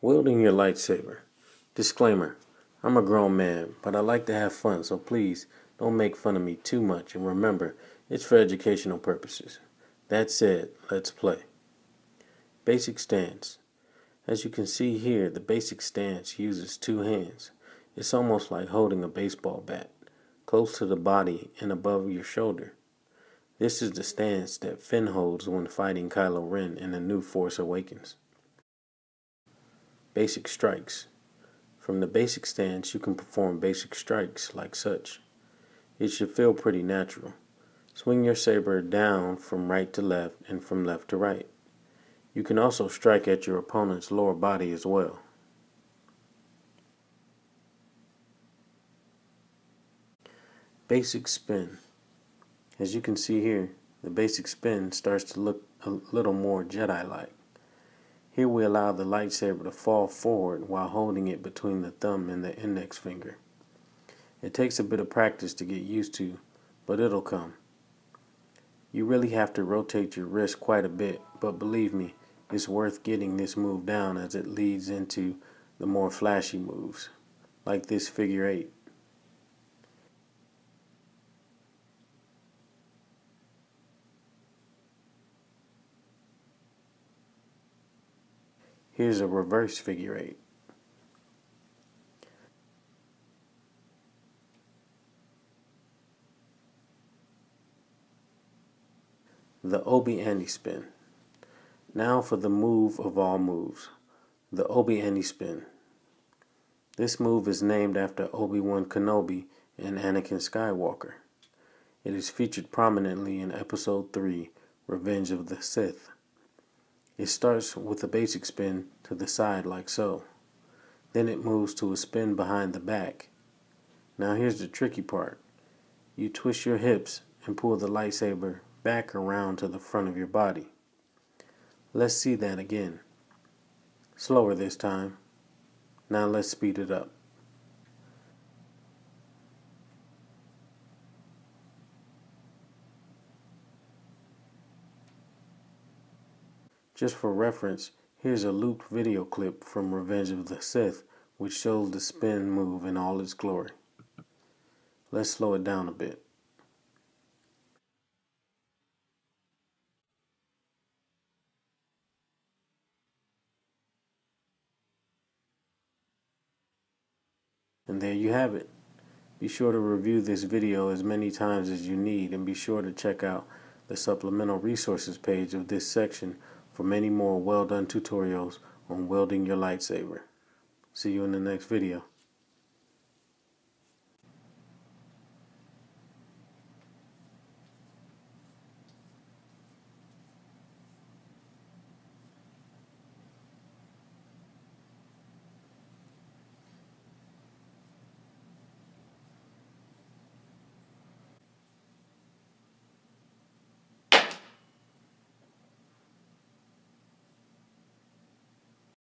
Wielding your lightsaber. Disclaimer I'm a grown man, but I like to have fun, so please don't make fun of me too much and remember, it's for educational purposes. That said, let's play. Basic stance. As you can see here, the basic stance uses two hands. It's almost like holding a baseball bat, close to the body and above your shoulder. This is the stance that Finn holds when fighting Kylo Ren in The New Force Awakens. Basic strikes. From the basic stance, you can perform basic strikes like such. It should feel pretty natural. Swing your saber down from right to left and from left to right. You can also strike at your opponent's lower body as well. Basic spin. As you can see here, the basic spin starts to look a little more Jedi-like. Here we allow the lightsaber to fall forward while holding it between the thumb and the index finger. It takes a bit of practice to get used to, but it'll come. You really have to rotate your wrist quite a bit, but believe me, it's worth getting this move down as it leads into the more flashy moves, like this figure eight. Here's a reverse figure eight. The Obi-Ani spin. Now for the move of all moves, the Obi-Ani spin. This move is named after Obi-Wan Kenobi and Anakin Skywalker. It is featured prominently in Episode 3, Revenge of the Sith. It starts with a basic spin to the side like so. Then it moves to a spin behind the back. Now here's the tricky part. You twist your hips and pull the lightsaber back around to the front of your body. Let's see that again. Slower this time. Now let's speed it up. Just for reference, here's a looped video clip from Revenge of the Sith which shows the spin move in all its glory. Let's slow it down a bit. And there you have it. Be sure to review this video as many times as you need and be sure to check out the supplemental resources page of this section for many more well done tutorials on welding your lightsaber. See you in the next video.